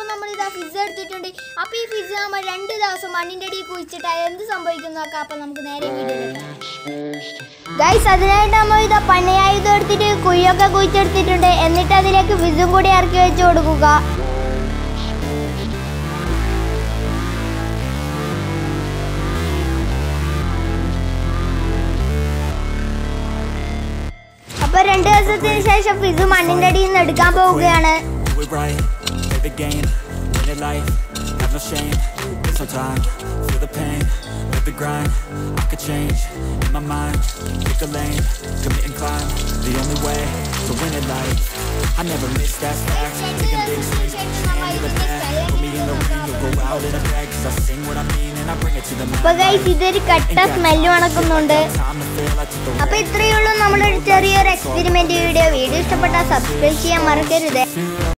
അപ്പോൾ നമ്മൾ ഇതാ ഫിസ് എടുത്തിട്ടുണ്ട്. അപ്പോൾ ഈ ഫിസ് നമ്മൾ രണ്ട് ദിവസം മണ്ണിന്റെ അടിയിൽ കുഴിച്ചിട്ട് എന്ത് സംഭവിക്കും നോക്കാം. അപ്പോൾ നമുക്ക് നേരെ ഗൈസ് അതിനായിട്ട് നമ്മൾ ഇതാ പനയായുധം എടുത്തിട്ട് കുഴിയൊക്കെ കുഴിച്ചെടുത്തിട്ടുണ്ട്. എന്നിട്ട് അതിലേക്ക് ഫിസും കൂടി ഇറക്കി വെച്ച് കൊടുക്കുക. അപ്പൊ രണ്ട് ദിവസത്തിന് ശേഷം ഫിസ് മണ്ണിന്റെ അടിയിൽ നിന്ന് എടുക്കാൻ പോവുകയാണ്. play the game, win it life, have no shame, it's no time, feel the pain, live the grind, I could change, in my mind, pick a lane, commit and climb, the only way to win it life, I never miss that fact, taking big swings, hand to the bat, put me in the ring, you'll go out in a bag, cause I sing what I mean and I bring it to the അപ്പൊ mat. Guys ഇതൊരു കട്ട smell മണക്കുന്നുണ്ട് Time to feel like took the അപ്പൊ ഇത്രയേ ഉള്ളൂ നമ്മളൊരു ചെറിയൊരു experiment video video ഇഷ്ടപ്പെട്ടാൽ subscribe ചെയ്യാൻ മറക്കരുത് feel